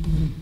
Mm-hmm.